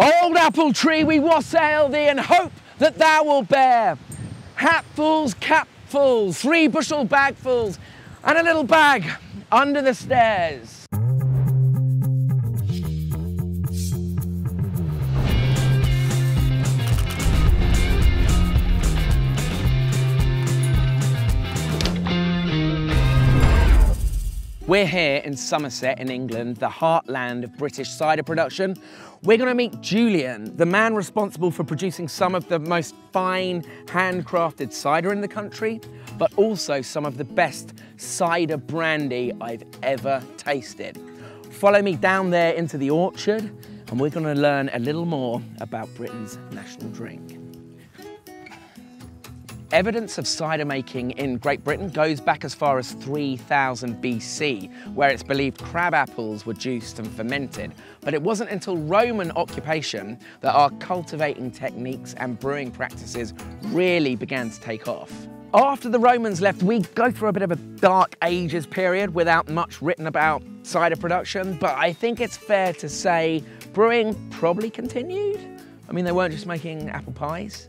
Old apple tree, we wassail thee and hope that thou will bear hatfuls, capfuls, three bushel bagfuls, and a little bag under the stairs. We're here in Somerset in England, the heartland of British cider production. We're gonna meet Julian, the man responsible for producing some of the most fine handcrafted cider in the country, but also some of the best cider brandy I've ever tasted. Follow me down there into the orchard and we're gonna learn a little more about Britain's national drink. Evidence of cider making in Great Britain goes back as far as 3000 BC, where it's believed crab apples were juiced and fermented. But it wasn't until Roman occupation that our cultivating techniques and brewing practices really began to take off. After the Romans left, we go through a bit of a dark ages period without much written about cider production, but I think it's fair to say brewing probably continued. I mean, they weren't just making apple pies.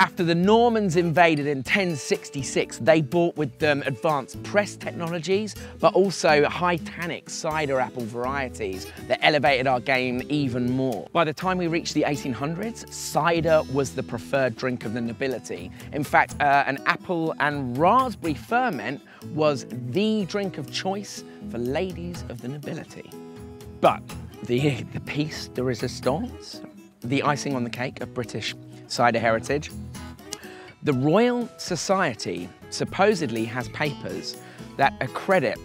After the Normans invaded in 1066, they brought with them advanced press technologies, but also high tannic cider apple varieties that elevated our game even more. By the time we reached the 1800s, cider was the preferred drink of the nobility. In fact, uh, an apple and raspberry ferment was the drink of choice for ladies of the nobility. But the, the piece de resistance, the icing on the cake of British cider heritage, the Royal Society supposedly has papers that accredit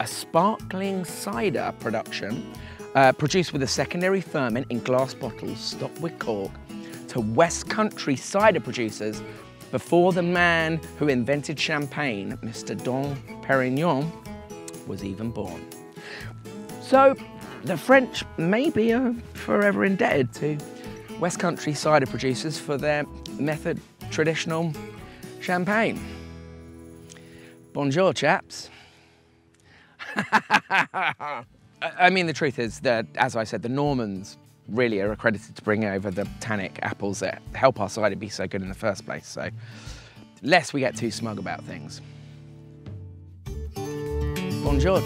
a sparkling cider production uh, produced with a secondary ferment in glass bottles stopped with cork to West Country cider producers before the man who invented champagne, Mr. Dom Perignon, was even born. So the French may be uh, forever indebted to West Country cider producers for their method traditional champagne. Bonjour, chaps. I mean, the truth is that, as I said, the Normans really are accredited to bring over the tannic apples that help our cider be so good in the first place. So, lest we get too smug about things. Bonjour.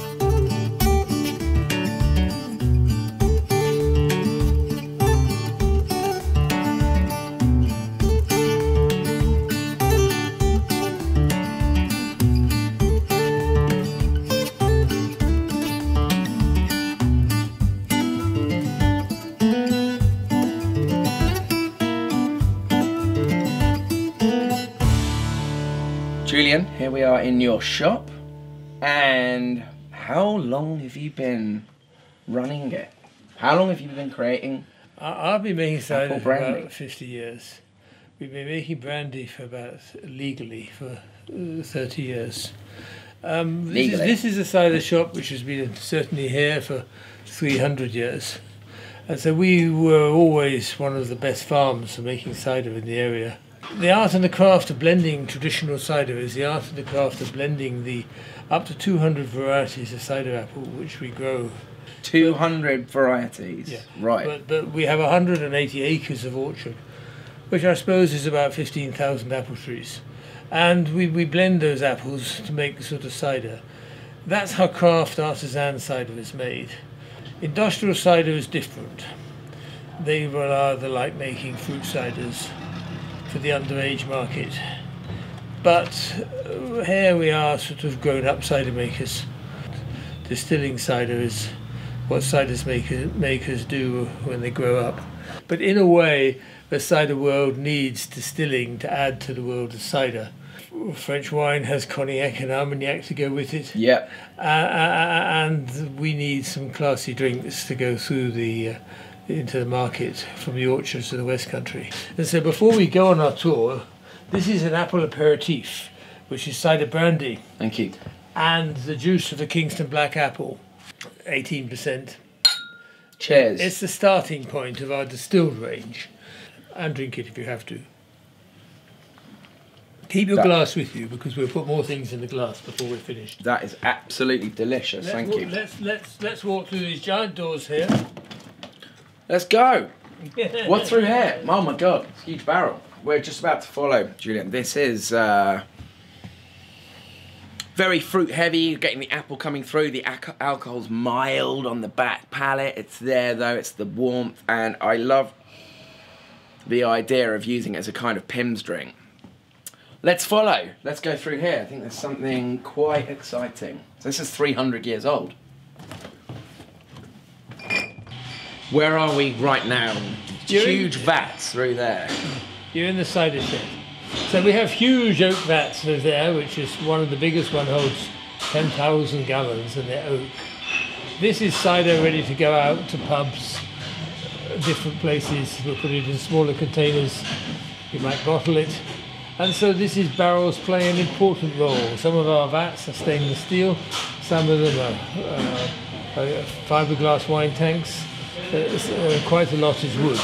Here we are in your shop. And how long have you been running it? How long have you been creating? I- I've been making cider for about 50 years. We've been making brandy for about, legally, for uh, 30 years. Um, this, is, this is a cider shop which has been certainly here for 300 years. And so we were always one of the best farms for making cider in the area. The art and the craft of blending traditional cider is the art and the craft of blending the up to 200 varieties of cider apple which we grow 200 varieties. Yeah. Right. But, but we have 180 acres of orchard, which I suppose is about 15,000 apple trees. And we, we blend those apples to make the sort of cider. That's how craft artisan cider is made. Industrial cider is different. They were rather like making fruit ciders for the underage market. But uh, here we are, sort of grown up cider makers. Distilling cider is what ciders maker, makers do when they grow up. But in a way, the cider world needs distilling to add to the world of cider. French wine has cognac and armagnac to go with it, yeah. uh, and we need some classy drinks to go through the uh, into the market from the orchards of the West Country. And so, before we go on our tour, this is an apple aperitif, which is cider brandy Thank you. and the juice of the Kingston Black Apple, 18%. Cheers. It's the starting point of our distilled range. And drink it if you have to. Keep your That- glass with you because we'll put more things in the glass before we're finished. that is absolutely delicious. Let's Thank walk, you. Let's let's let's walk through these giant doors here. Let's go. What's through here? Oh my god, huge barrel. We're just about to follow, Julian. This is uh, very fruit heavy, getting the apple coming through. The alcohol's mild on the back palate. It's there though, it's the warmth, and I love the idea of using it as a kind of Pimm's drink. Let's follow. Let's go through here. I think there's something quite exciting. So this is 300 years old. Where are we right now? You're in- Huge vats through there. You're in the cider shed. So we have huge oak vats over there, which is one of the biggest one holds 10,000 gallons and they're oak. This is cider ready to go out to pubs, different places. We'll put it in smaller containers. You might bottle it. And so this is barrels play an important role. Some of our vats are stainless steel, some of them are uh, uh, fiberglass wine tanks. Uh, quite a lot is wood.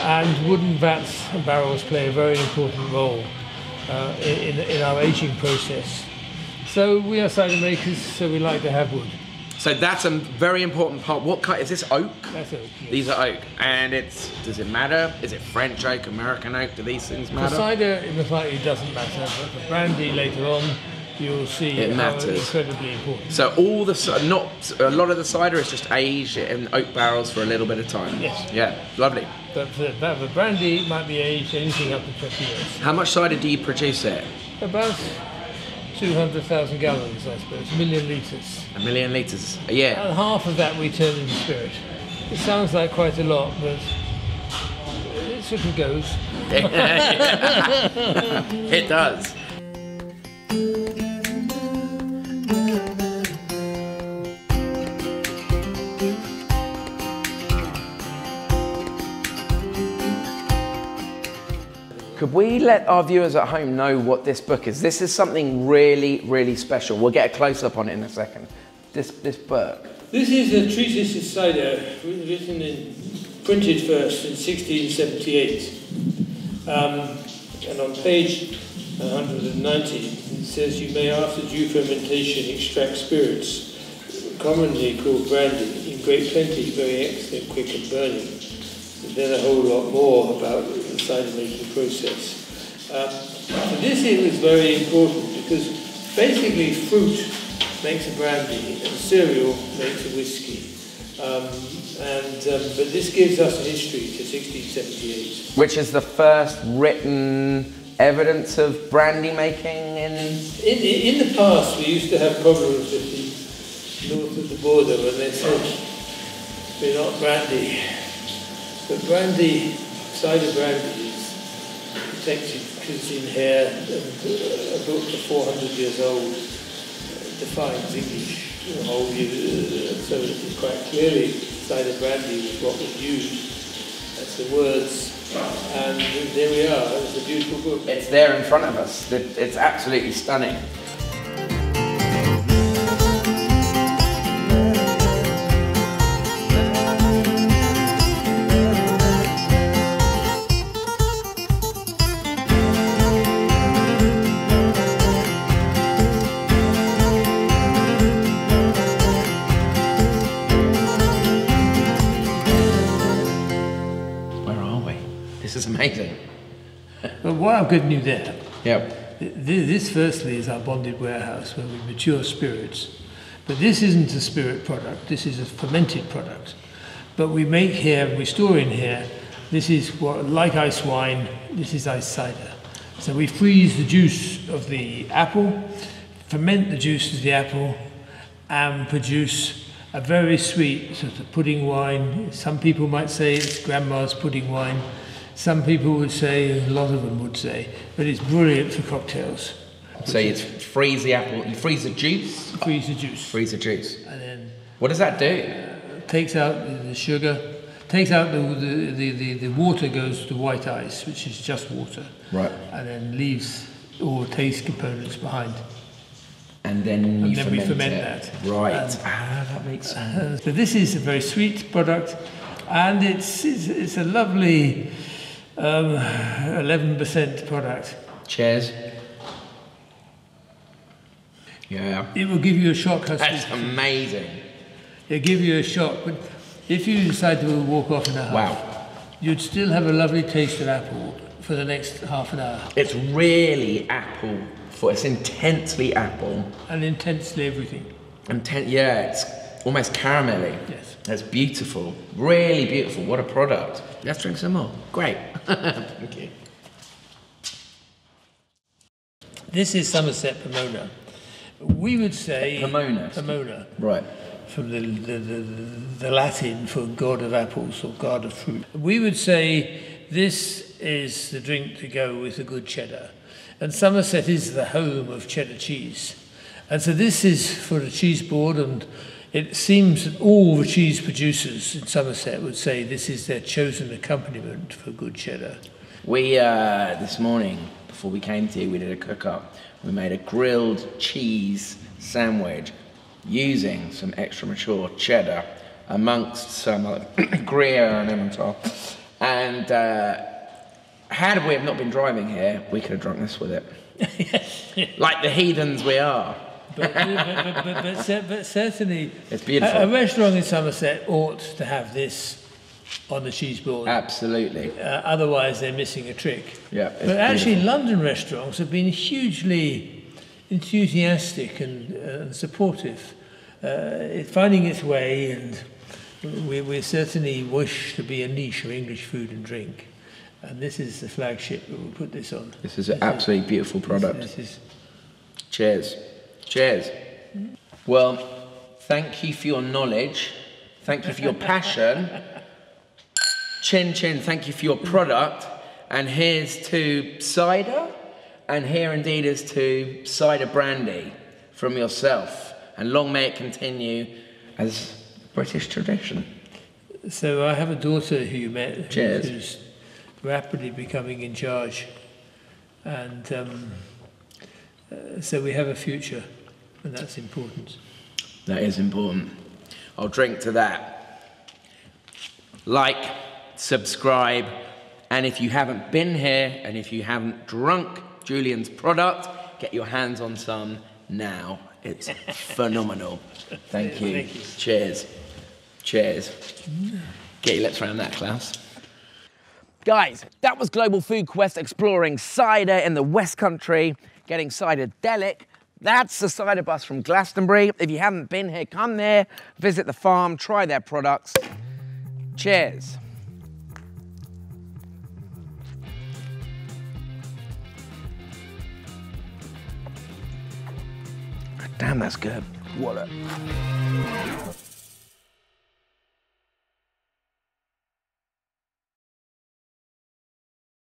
And wooden vats and barrels play a very important role uh, in, in our aging process. So we are cider makers, so we like to have wood. So that's a very important part. What kind is this oak? That's oak. yes. These are oak, and it's. Does it matter? Is it French oak, American oak? Do these things matter? cider in the slightly doesn't matter, but the brandy later on, you'll see It matters. incredibly important. So all the not a lot of the cider is just aged in oak barrels for a little bit of time. Yes. Yeah, lovely. But the, but the brandy might be aged anything up to 20 years. How much cider do you produce here? About 200,000 gallons, I suppose, a million litres. A million liters yeah. And half of that we turn into spirit. It sounds like quite a lot, but it sort of goes. it does. Could we let our viewers at home know what this book is? This is something really, really special. We'll get a close up on it in a second. This, this book. This is a treatise of cider written in, printed first in 1678. Um, and on page 190 it says you may after due fermentation extract spirits, commonly called brandy, in great plenty, very excellent, quick and burning. And then a whole lot more about the cider making process. Um, this here is very important because basically fruit makes a brandy and cereal makes a whiskey. Um, and, um, but this gives us a history to 1678. which is the first written evidence of brandy making in. In, in the past, we used to have problems with the north of the border when they said we're not brandy. But brandy, cider brandy is protected because in here. Uh, a book of 400 years old uh, defines English the whole uh, so it's quite clearly cider brandy was what was used. The words. And there we are. It's a beautiful book. It's there in front of us. It's absolutely stunning. But what I've given you there, Yep. this firstly is our bonded warehouse where we mature spirits. But this isn't a spirit product, this is a fermented product. But we make here, we store in here, this is what, like ice wine, this is ice cider. So we freeze the juice of the apple, ferment the juice of the apple, and produce a very sweet sort of pudding wine. Some people might say it's grandma's pudding wine. Some people would say, a lot of them would say, but it's brilliant for cocktails. So you freeze the apple, you freeze the juice, Freeze the juice, freeze the juice. and then What does that do? takes out the- sugar, takes out the, the, the, the, the water goes to white ice, which is just water, Right. and then leaves all the taste components behind. And then you And then we ferment it. that. Right. And- ah, that makes sense. Uh, so this is a very sweet product, and it's it's, it's a lovely um, 11% product. Cheers. Yeah. It will give you a shock. That's amazing. It'll give you a shock, but if you decide to walk off in a huff, Wow. you'd still have a lovely taste of apple for the next half an hour. It's really apple. For it's intensely apple. And intensely everything. Inten- yeah, it's almost caramelly. Yes. It's beautiful. Really beautiful. What a product. Let's drink some more. Great. Thank you. This is Somerset Pomona. We would say Pomona. Pomona, Right. from the, the, the, the Latin for god of apples or god of fruit. We would say this is the drink to go with a good cheddar. And Somerset is the home of cheddar cheese. And so this is for the cheese board, and it seems that all the cheese producers in Somerset would say this is their chosen accompaniment for good cheddar. We, uh, this morning, before we came to you, we did a cook up. We made a grilled cheese sandwich using some extra mature cheddar amongst some other Gruyere and Emmental. And uh, had we have not been driving here, we could have drunk this with it. like the heathens we are. But, but, but, but, but, certainly, It's beautiful. A, a restaurant in Somerset ought to have this on the cheese board. Absolutely. Uh, otherwise, they're missing a trick. Yeah, But actually, beautiful. London restaurants have been hugely enthusiastic and, uh, and supportive, uh, it finding its way, and we, we certainly wish to be a niche of English food and drink. And this is the flagship that we'll put this on. This is an absolutely beautiful product. This is Cheers. Cheers. Well, thank you for your knowledge. Thank you for your passion. Chen Chen, thank you for your product. And here's to cider. And here indeed is to cider brandy from yourself. And long may it continue as British tradition. So I have a daughter who you met Cheers. who's rapidly becoming in charge, and um, uh, so we have a future, and that's important. That is important. I'll drink to that. Like, subscribe, and if you haven't been here and if you haven't drunk Julian's product, get your hands on some now. It's phenomenal. Thank you. Thank you. Cheers. Cheers. Get your lips around that, Claus. Guys, that was Global Food Quest exploring cider in the West Country, getting cider delic. That's the cider bus from Glastonbury. If you haven't been here, come there, visit the farm, try their products. Cheers. Damn, that's good. What a.